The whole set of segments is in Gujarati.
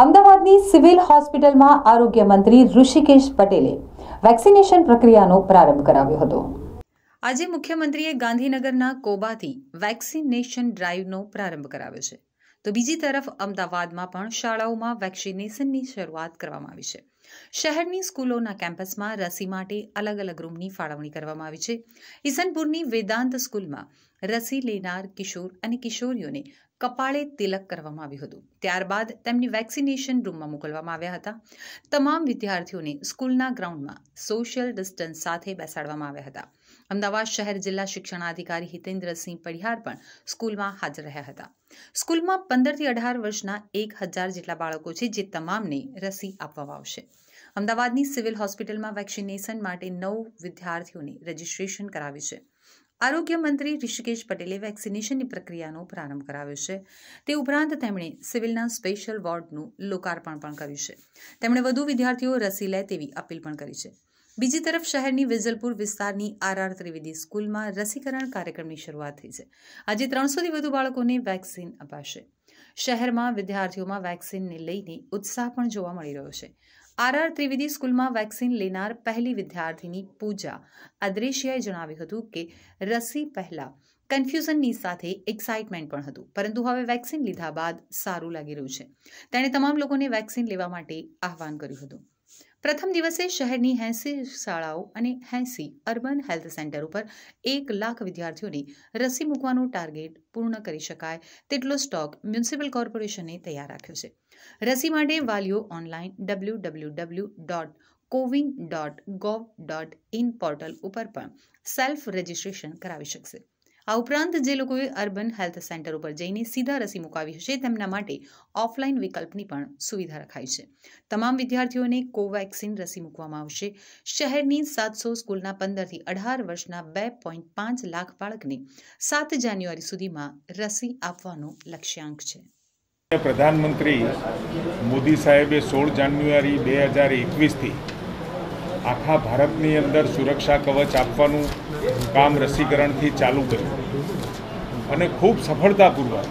અમદાવાદની સિવિલ હોસ્પિટલમાં આરોગ્ય મંત્રી ઋષિકેશ પટેલે વેક્સિનેશન પ્રક્રિયાનો પ્રારંભ કરાવ્યો હતો. આજે મુખ્યમંત્રીએ ગાંધીનગરના કોબાથી વેક્સિનેશન ડ્રાઈવનો પ્રારંભ કરાવ્યો છે. તો બીજી તરફ અમદાવાદમાં પણ શાળાઓમાં વેક્સિનેશનની શરૂઆત કરવામાં આવી છે. શહેરની સ્કૂલોના કેમ્પસમાં રસી માટે અલગ અલગ રૂમની ફાળવણી કરવામાં આવી છે. ઈસનપુરની વેદાંત સ્કૂલમાં રસી લેનાર કિશોર અને કિશોરીઓને કપાળે તિલક કરવામાં આવ્યું હતું. ત્યારબાદ તેમની વેક્સિનેશન રૂમમાં મોકલવામાં આવ્યા હતા. તમામ વિદ્યાર્થીઓને સ્કૂલના ગ્રાઉન્ડમાં સોશિયલ ડિસ્ટન્સ સાથે બેસાડવામાં આવ્યા હતા. અમદાવાદ શહેર જિલ્લા શિક્ષણાધિકારી હિતેન્દ્રસિંહ પડિહાર પણ સ્કૂલમાં હાજર રહ્યા હતા. સ્કૂલમાં પંદરથી અઢાર વર્ષના એક હજાર જેટલા બાળકો છે જે તમામને રસી આપવામાં આવશે. અમદાવાદની સિવિલ હોસ્પિટલમાં વેક્સિનેશન માટે નવ વિદ્યાર્થીઓને રજીસ્ટ્રેશન કરાવ્યું છે. આરોગ્ય મંત્રી ઋષિકેશ પટેલે વેક્સિનેશનની પ્રક્રિયાનો પ્રારંભ કરાવ્યો છે. તે ઉપરાંત તેમણે સિવિલના સ્પેશિયલ વોર્ડનું લોકાર્પણ પણ કર્યું છે. તેમણે વધુ વિદ્યાર્થીઓ રસી લે તેવી અપીલ પણ કરી છે. બીજી તરફ શહેરની વિઝલપુર વિસ્તારની આરઆર આર ત્રિવેદી સ્કૂલમાં રસીકરણ કાર્યક્રમની શરૂઆત થઈ છે. આજે ત્રણસોથી વધુ બાળકોને વેક્સિન અપાશે. શહેરમાં વિદ્યાર્થીઓમાં વેક્સિનને લઈને ઉત્સાહ પણ જોવા મળી રહ્યો છે. આરઆર આર ત્રિવેદી સ્કૂલમાં વેક્સિન લેનાર પહેલી વિદ્યાર્થીની પૂજા અદ્રેશિયાએ જણાવ્યું હતું કે રસી પહેલા કન્ફ્યુઝનની સાથે એક્સાઇટમેન્ટ પણ હતું, પરંતુ હવે વેક્સિન લીધા બાદ સારું લાગી રહ્યું છે. તેણે તમામ લોકોને વેક્સિન લેવા માટે આહવાન કર્યું હતું. પ્રથમ દિવસે શહેરની એંસી શાળાઓ અને એંસી અર્બન હેલ્થ સેન્ટર ઉપર એક લાખ વિદ્યાર્થીઓને રસી મૂકવાનું ટાર્ગેટ પૂર્ણ કરી શકાય તેટલો સ્ટોક મ્યુનિસિપલ કોર્પોરેશને તૈયાર રાખ્યો છે. રસી માટે વાલીઓ online W W W dot CoWIN dot gov dot in portal ઉપર પણ સેલ્ફ રજિસ્ટ્રેશન કરાવી શકશે. આ ઉપરાંત જે લોકોએ અર્બન હેલ્થ સેન્ટર ઉપર જઈને સીધા રસી મુકાવી હશે, તેમના માટે ઓફલાઈન વિકલ્પની પણ સુવિધા રખાઈ છે. તમામ વિદ્યાર્થીઓને કોવેક્સિન રસી મૂકવામાં આવશે. શહેરની સાતસો સ્કૂલના પંદરથી અઢાર વર્ષના બે પોઈન્ટ પાંચ લાખ બાળકને સાત જાન્યુઆરી સુધીમાં રસી આપવાનો લક્ષ્યાંક છે. પ્રધાનમંત્રી મોદી સાહેબે સોળ જાન્યુઆરી બે હજાર એકવીસથી આખા ભારતની અંદર સુરક્ષા કવચ આપવાનું કામ રસીકરણથી ચાલુ કર્યું. અને ખૂબ સફળતાપૂર્વક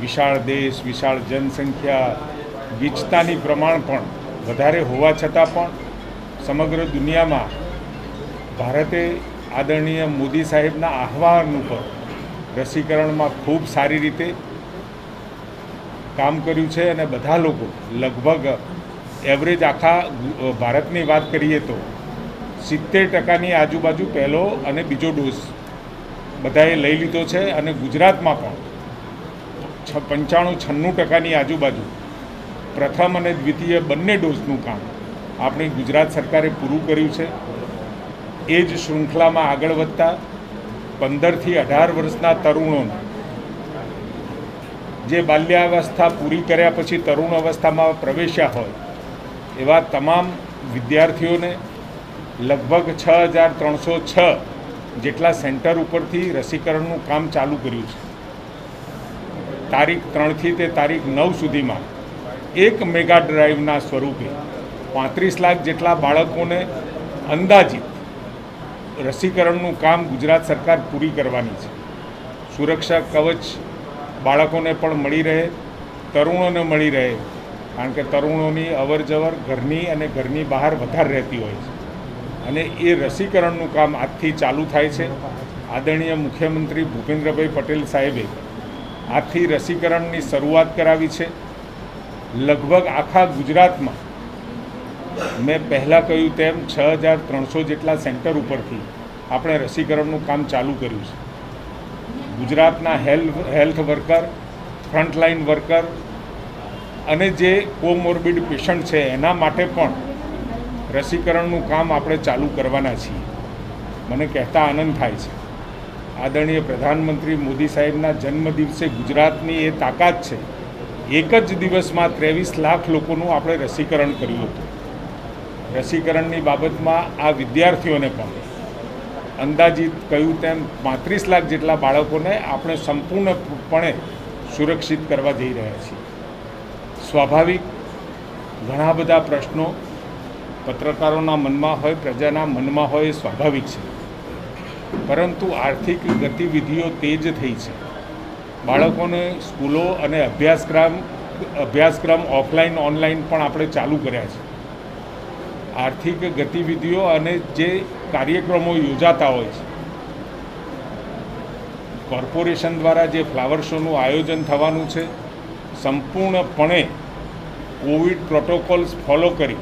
વિશાળ દેશ, વિશાળ જનસંખ્યા, ગીચતાની પ્રમાણ પણ વધારે હોવા છતાં પણ સમગ્ર દુનિયામાં ભારતે આદરણીય મોદી સાહેબના આહવાન ઉપર રસીકરણમાં ખૂબ સારી રીતે કામ કર્યું છે અને બધા લોકો લગભગ એવરેજ આખા ભારતની વાત કરીએ તો સિત્તેર ટકાની આજુબાજુ પહેલો અને બીજો ડોઝ બધાએ લઈ લીધો છે અને ગુજરાતમાં પણ છ, પંચાણું, છન્નું ટકાની આજુબાજુ પ્રથમ અને દ્વિતીય બંને ડોઝનું કામ આપણી ગુજરાત સરકારે પૂરું કર્યું છે. એ જ શૃંખલામાં આગળ વધતા પંદરથી અઢાર વર્ષના તરુણોને જે બાલ્યાવસ્થા પૂરી કર્યા પછી તરુણ અવસ્થામાં પ્રવેશ્યા હોય એવા તમામ વિદ્યાર્થીઓને લગભગ છ હજાર ત્રણસો છ જેટલા સેન્ટર ઉપરથી રસીકરણનું કામ ચાલુ કર્યું છે. તારીખ ત્રણથી તે તારીખ નવ સુધીમાં એક મેગા ડ્રાઈવના સ્વરૂપે પાંત્રીસ લાખ જેટલા બાળકોને અંદાજિત રસીકરણનું કામ ગુજરાત સરકાર પૂરી કરવાની છે. સુરક્ષા કવચ બાળકોને પણ મળી રહે, તરુણોને મળી રહે કારણ કે તરુણોની અવર જવર ઘરની અને ઘરની બહાર વધારે રહેતી હોય છે. અને એ રસીકરણનું કામ આજથી ચાલુ થાય છે. આદરણીય મુખ્યમંત્રી ભૂપેન્દ્રભાઈ પટેલ સાહેબે આજથી રસીકરણની શરૂઆત કરાવી છે. લગભગ આખા ગુજરાતમાં મેં પહેલાં કહ્યું તેમ છ હજાર ત્રણસો જેટલા સેન્ટર ઉપરથી આપણે રસીકરણનું કામ ચાલુ કર્યું છે. ગુજરાતના health health worker, frontline worker અને જે કોમોર્બિડ પેશન્ટ છે, એના માટે પણ રસીકરણનું કામ આપણે ચાલુ કરવાના છીએ. મને કહેતા આનંદ થાય છે. આદરણીય પ્રધાનમંત્રી મોદી સાહેબના જન્મદિવસે ગુજરાતની એ તાકાત છે, એક જ દિવસમાં ત્રેવીસ લાખ લોકોનું આપણે રસીકરણ કર્યું હતું. રસીકરણની બાબતમાં આ વિદ્યાર્થીઓને પણ અંદાજિત કહ્યું તેમ પાંત્રીસ લાખ જેટલા બાળકોને આપણે સંપૂર્ણપણે સુરક્ષિત કરવા જઈ રહ્યા છીએ. સ્વાભાવિક. ઘણા બધા પ્રશ્નો પત્રકારોના મનમાં હોય, પ્રજાના મનમાં હોય એ સ્વાભાવિક છે. પરંતુ આર્થિક ગતિવિધિઓ તેજ થઈ છે. બાળકોને સ્કૂલો અને અભ્યાસક્રમ અભ્યાસક્રમ ઓફલાઈન, ઓનલાઈન પણ આપણે ચાલુ કર્યા છે. આર્થિક ગતિવિધિઓ અને જે કાર્યક્રમો યોજાતા હોય છે. કોર્પોરેશન દ્વારા જે ફ્લાવર શોનું આયોજન થવાનું છે, સંપૂર્ણપણે કોવિડ પ્રોટોકોલ્સ ફોલો કરી.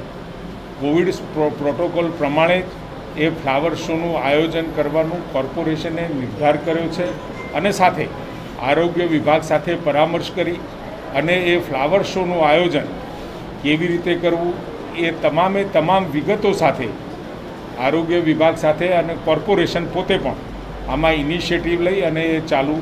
કોવિડ પ્રોટોકોલ પ્રમાણે જ એ ફ્લાવર શોનું આયોજન કરવાનું કોર્પોરેશને નિર્ધાર કર્યો છે અને સાથે આરોગ્ય વિભાગ સાથે પરામર્શ કરી અને એ ફ્લાવર શોનું આયોજન કેવી રીતે કરવું એ તમામે તમામ વિગતો સાથે આરોગ્ય વિભાગ સાથે અને કોર્પોરેશન પોતે પણ આમાં ઇનિશિયેટિવ લઈ અને એ ચાલુ